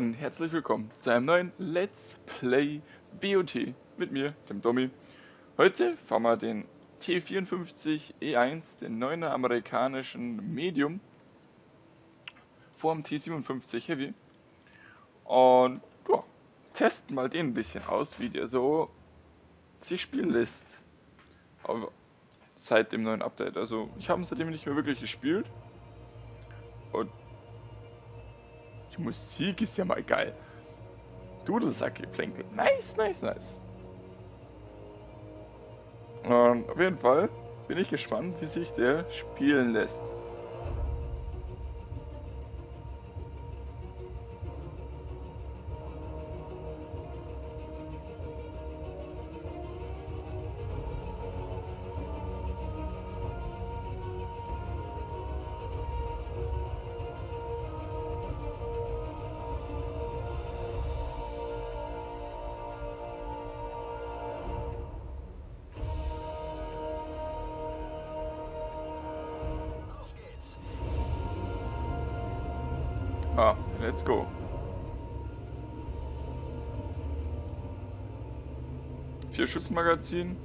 und herzlich willkommen zu einem neuen Let's Play BOT mit mir, dem Domi. Heute fahren wir den T54 E1, den neuen amerikanischen Medium, vor dem T57 Heavy. Und ja, testen mal den ein bisschen aus, wie der so sich spielen lässt. Aber seit dem neuen Update. Also ich habe ihn seitdem nicht mehr wirklich gespielt. Und die Musik ist ja mal geil. Dudelsackgeplänkel. Nice, nice, nice. Und auf jeden Fall bin ich gespannt, wie sich der spielen lässt. Ah, let's go. Vier Schussmagazin.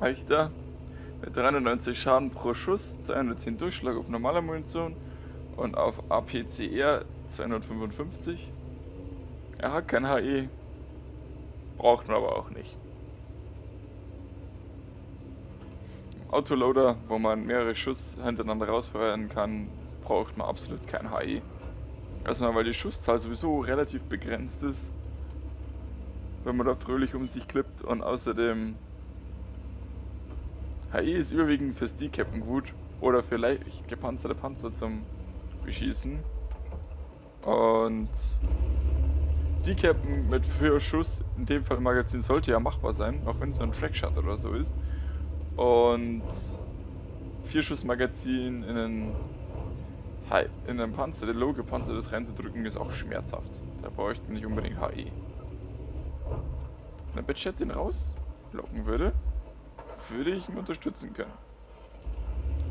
Reicht da. Mit 390 Schaden pro Schuss, 210 Durchschlag auf normaler Munition und auf APCR 255. Er hat kein HE. Braucht man aber auch nicht. Autoloader, wo man mehrere Schuss hintereinander rausfeuern kann, braucht man absolut kein HE. Erstmal, weil die Schusszahl sowieso relativ begrenzt ist. Wenn man da fröhlich um sich klippt und außerdem HE ist überwiegend fürs Decappen gut oder für leicht gepanzerte Panzer zum Beschießen. Und Decappen mit vier Schuss, in dem Fall im Magazin, sollte ja machbar sein, auch wenn es so ein Trackshot oder so ist. Und vier Schuss Magazin in einen Hi, in einem Panzer, der low gepanzertes reinzudrücken, ist auch schmerzhaft. Da bräuchte man nicht unbedingt HE. Wenn der Bitchat den rauslocken würde, würde ich ihn unterstützen können.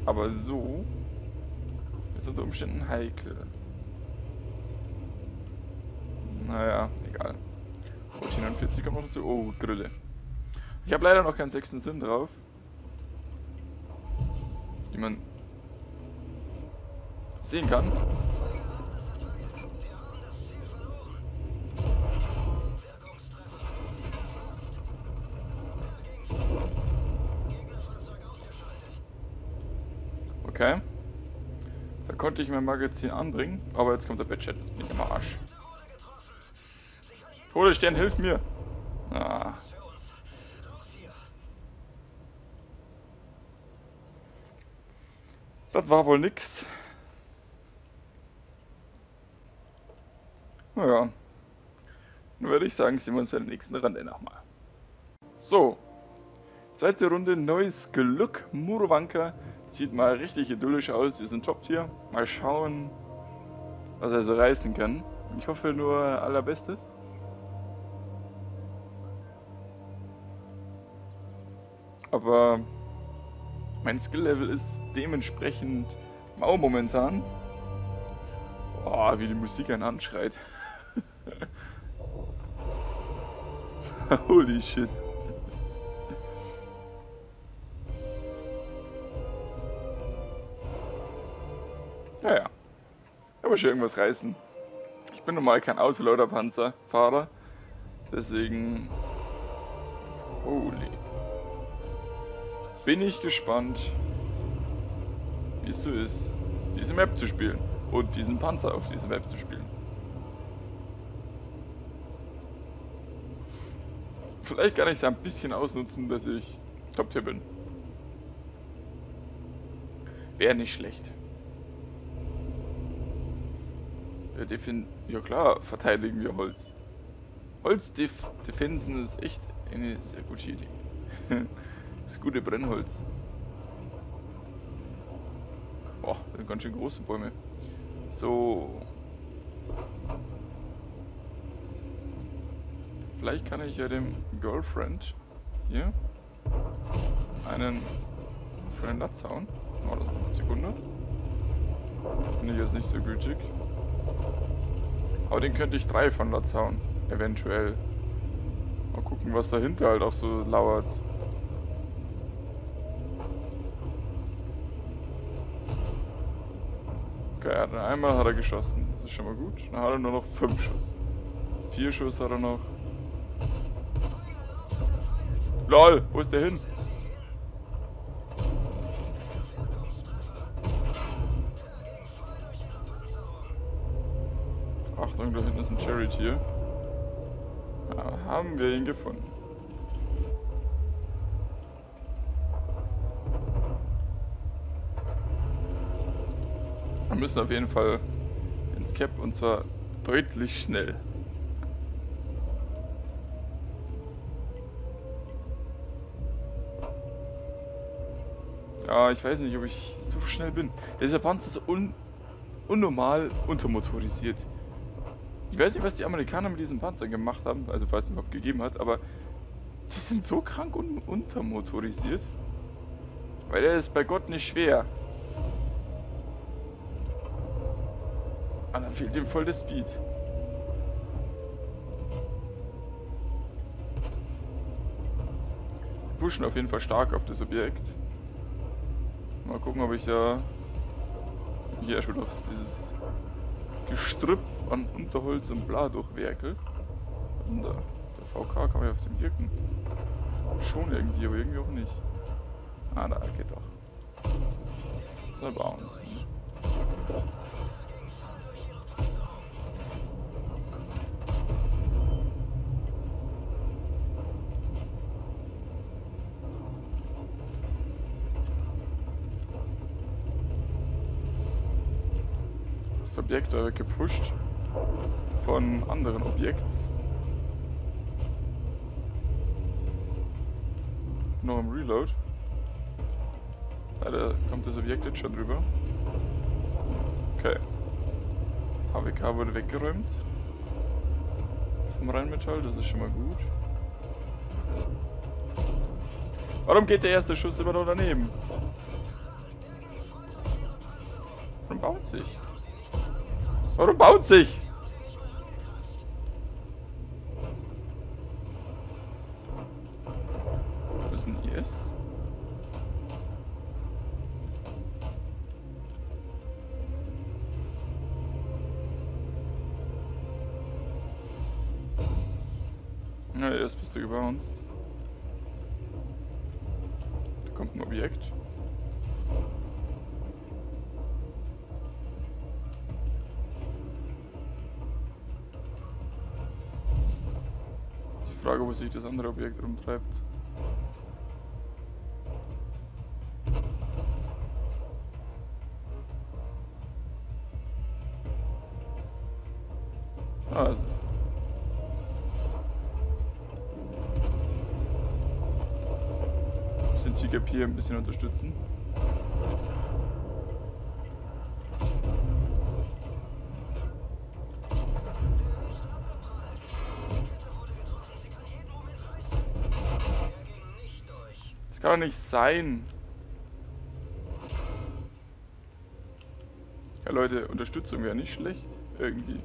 Aber so ist unter Umständen heikel. Naja, egal. Routine 49 kommt noch dazu. Oh, Grille. Ich habe leider noch keinen sechsten Sinn drauf. Wie man sehen kann. Okay. Da konnte ich mein Magazin anbringen, aber jetzt kommt der Badchat, jetzt bin ich im Arsch. Todesstern, hilf mir! Ah. Das war wohl nix. Naja. Dann würde ich sagen, sehen wir uns der nächsten Runde nochmal. So. Zweite Runde, neues Glück. Murwanka sieht mal richtig idyllisch aus. Wir sind Top-Tier. Mal schauen, was er so reißen kann. Ich hoffe nur allerbestes. Aber mein Skill-Level ist dementsprechend mau momentan. Boah, wie die Musik einen anschreit. Holy shit. Ja, ja. Aber schon irgendwas reißen. Ich bin normal kein Autoloader-Panzerfahrer. Deswegen... Holy. Bin ich gespannt, wie es so ist, diese Map zu spielen. Und diesen Panzer auf dieser Map zu spielen. Vielleicht kann ich es ein bisschen ausnutzen, dass ich Top-Tier bin. Wäre nicht schlecht. Ja, Defin ja klar, verteidigen wir Holz. Holz-Defensen ist echt eine sehr gute Idee. das gute Brennholz. Boah, das sind ganz schön große Bäume. So. Vielleicht kann ich ja dem Girlfriend hier einen Friend hauen. Oh, das macht Sekunde. Finde ich jetzt nicht so gütig. Aber den könnte ich drei von Latz hauen. Eventuell. Mal gucken, was dahinter halt auch so lauert. Okay, einmal hat er geschossen. Das ist schon mal gut. Dann hat er nur noch fünf Schuss. Vier Schuss hat er noch. LOL, wo ist der hin? Achtung, da hinten ist ein Charity. Ja, haben wir ihn gefunden. Wir müssen auf jeden Fall ins Cap und zwar deutlich schnell. Ja, ich weiß nicht, ob ich so schnell bin. Dieser Panzer ist un unnormal untermotorisiert. Ich weiß nicht, was die Amerikaner mit diesem Panzer gemacht haben, also falls es überhaupt gegeben hat, aber die sind so krank un untermotorisiert. Weil der ist bei Gott nicht schwer. Ah, dann fehlt ihm voll der Speed. pushen auf jeden Fall stark auf das Objekt. Mal gucken, ob ich da hier erstmal auf dieses Gestrüpp an Unterholz und bla durchwerkel. Was ist denn da? Der VK kann man ja auf dem wirken. Schon irgendwie, aber irgendwie auch nicht. Ah, da geht doch. So, Bounce. Objekt da gepusht von anderen Objekts. Noch im Reload. Da kommt das Objekt jetzt schon drüber. Okay. HWK wurde weggeräumt. Vom Rheinmetall, das ist schon mal gut. Warum geht der erste Schuss immer noch daneben? Warum baut sich? Warum baut sich? Was ist ein IS? Na, ja, erst bist du gebounced. Da kommt ein Objekt. Frage, wo sich das andere Objekt rumtreibt. Ah, es ist. Bisschen TKP ein bisschen unterstützen. Kann doch nicht sein. Ja Leute, Unterstützung wäre nicht schlecht. Irgendwie.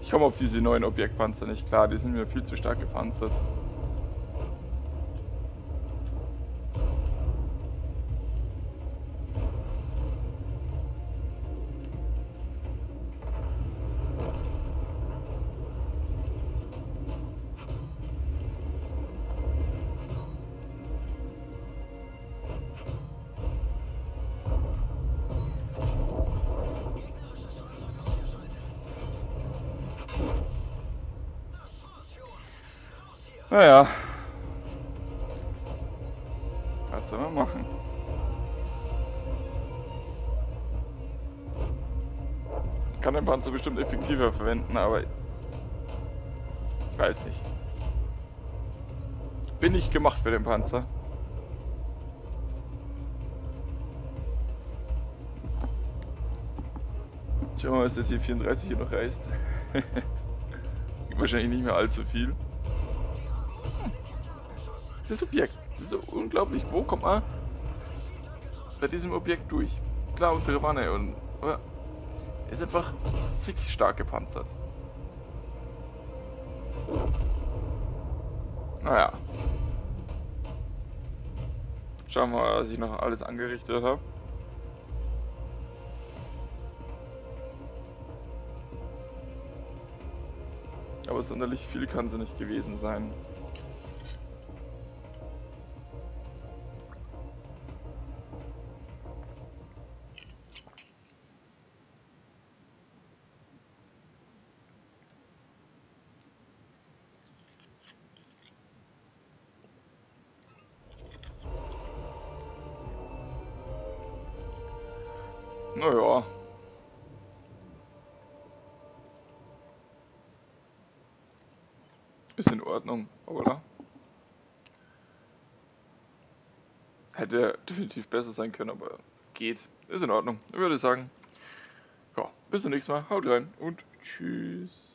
Ich komme auf diese neuen Objektpanzer nicht klar, die sind mir viel zu stark gepanzert. Naja. Was soll man machen? Ich kann den Panzer bestimmt effektiver verwenden, aber ich weiß nicht. Bin nicht gemacht für den Panzer. Schauen wir mal, was der T34 hier noch reißt. Wahrscheinlich nicht mehr allzu viel. Das Objekt, das ist so unglaublich. Wo kommt man bei diesem Objekt durch? Klar, untere Wanne und... Aber Ist einfach sick stark gepanzert. Naja. Schauen wir mal, was ich noch alles angerichtet habe. Aber sonderlich viel kann sie nicht gewesen sein. Naja. Ist in Ordnung, oder? Hätte definitiv besser sein können, aber geht. Ist in Ordnung. Ich würde sagen, ja, bis zum nächsten Mal. Haut rein und tschüss.